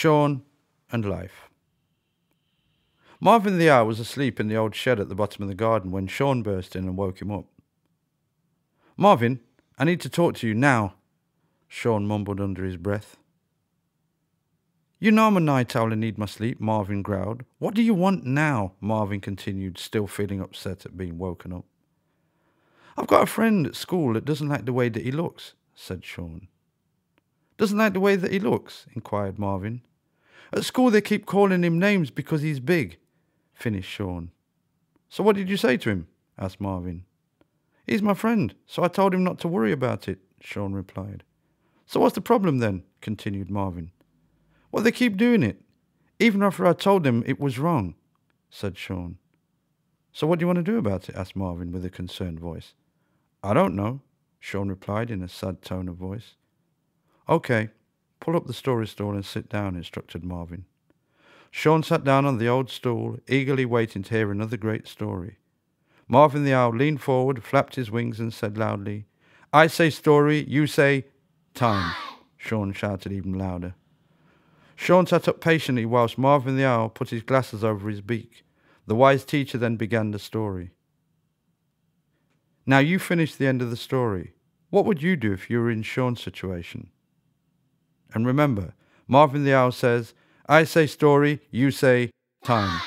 Shaun and Life. Marvin the owl was asleep in the old shed at the bottom of the garden when Shaun burst in and woke him up. Marvin, I need to talk to you now, Shaun mumbled under his breath. You know I'm a night owl and need my sleep, Marvin growled. What do you want now? Marvin continued, still feeling upset at being woken up. I've got a friend at school that doesn't like the way that he looks, said Shaun. Doesn't like the way that he looks? inquired Marvin. At school they keep calling him names because he's big, finished Shaun. So what did you say to him? asked Marvin. He's my friend, so I told him not to worry about it, Shaun replied. So what's the problem then? continued Marvin. Well, they keep doing it, even after I told them it was wrong, said Shaun. So what do you want to do about it? asked Marvin with a concerned voice. I don't know, Shaun replied in a sad tone of voice. Okay, pull up the story stool and sit down, instructed Marvin. Shaun sat down on the old stool, eagerly waiting to hear another great story. Marvin the owl leaned forward, flapped his wings, and said loudly, I say story, you say time. Shaun shouted even louder. Shaun sat up patiently whilst Marvin the owl put his glasses over his beak. The wise teacher then began the story. Now you finish the end of the story. What would you do if you were in Shaun's situation? And remember, Marvin the owl says, I say story, you say time.